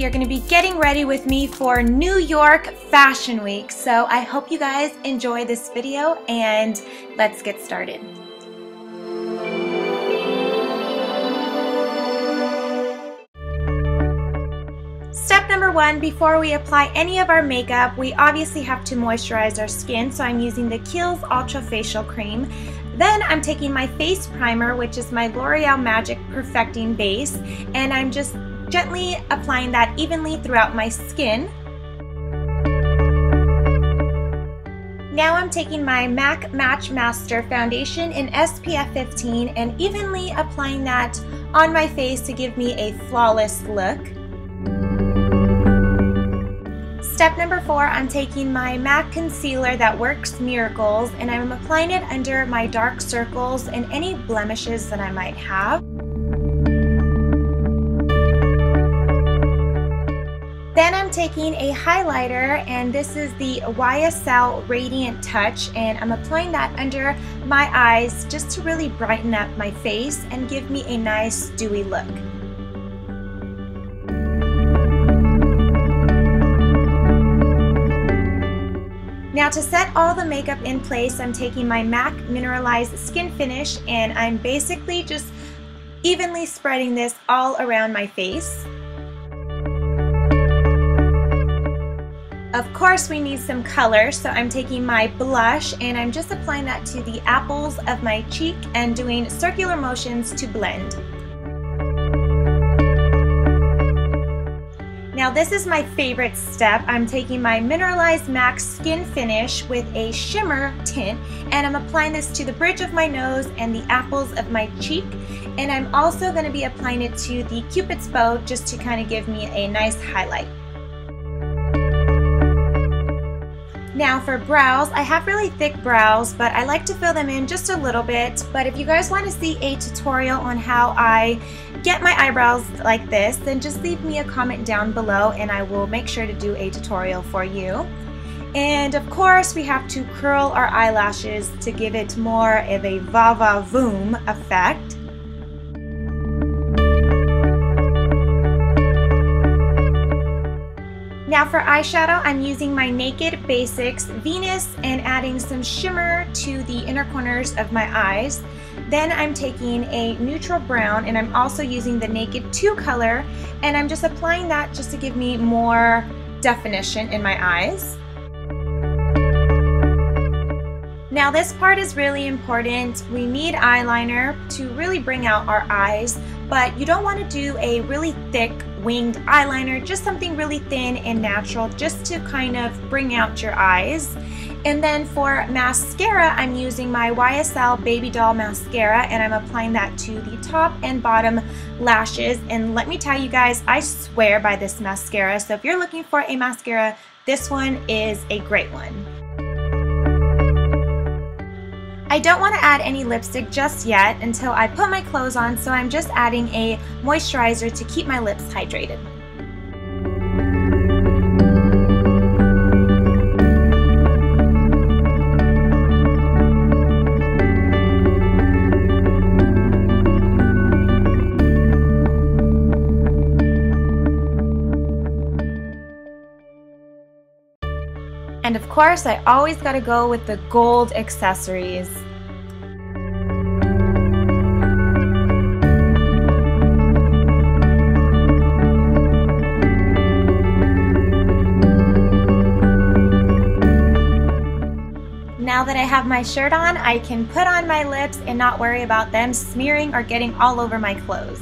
you're going to be getting ready with me for New York Fashion Week. So I hope you guys enjoy this video and let's get started. Step number one, before we apply any of our makeup, we obviously have to moisturize our skin. So I'm using the Kiehl's Ultra Facial Cream. Then I'm taking my face primer, which is my L'Oreal Magic Perfecting Base, and I'm just gently applying that evenly throughout my skin. Now I'm taking my MAC Match Master Foundation in SPF 15 and evenly applying that on my face to give me a flawless look. Step number four, I'm taking my MAC concealer that works miracles and I'm applying it under my dark circles and any blemishes that I might have. I'm taking a highlighter and this is the YSL Radiant Touch and I'm applying that under my eyes just to really brighten up my face and give me a nice dewy look. Now to set all the makeup in place, I'm taking my MAC Mineralized Skin Finish and I'm basically just evenly spreading this all around my face. Of course we need some color, so I'm taking my blush and I'm just applying that to the apples of my cheek and doing circular motions to blend. Now this is my favorite step. I'm taking my Mineralized Max Skin Finish with a shimmer tint and I'm applying this to the bridge of my nose and the apples of my cheek. And I'm also going to be applying it to the cupid's bow just to kind of give me a nice highlight. Now for brows, I have really thick brows, but I like to fill them in just a little bit. But if you guys want to see a tutorial on how I get my eyebrows like this, then just leave me a comment down below and I will make sure to do a tutorial for you. And of course, we have to curl our eyelashes to give it more of a va-va-voom effect. Now for eyeshadow, I'm using my Naked Basics Venus and adding some shimmer to the inner corners of my eyes. Then I'm taking a neutral brown and I'm also using the Naked 2 color and I'm just applying that just to give me more definition in my eyes. Now this part is really important. We need eyeliner to really bring out our eyes, but you don't want to do a really thick winged eyeliner, just something really thin and natural just to kind of bring out your eyes. And then for mascara, I'm using my YSL Baby Doll Mascara and I'm applying that to the top and bottom lashes. And let me tell you guys, I swear by this mascara. So if you're looking for a mascara, this one is a great one. I don't want to add any lipstick just yet until I put my clothes on, so I'm just adding a moisturizer to keep my lips hydrated. And of course, I always gotta go with the gold accessories. Now that I have my shirt on, I can put on my lips and not worry about them smearing or getting all over my clothes.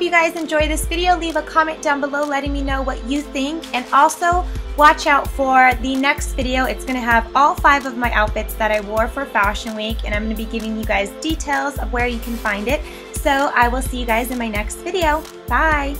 hope you guys enjoy this video. Leave a comment down below letting me know what you think. And also, watch out for the next video. It's going to have all five of my outfits that I wore for Fashion Week. And I'm going to be giving you guys details of where you can find it. So I will see you guys in my next video. Bye!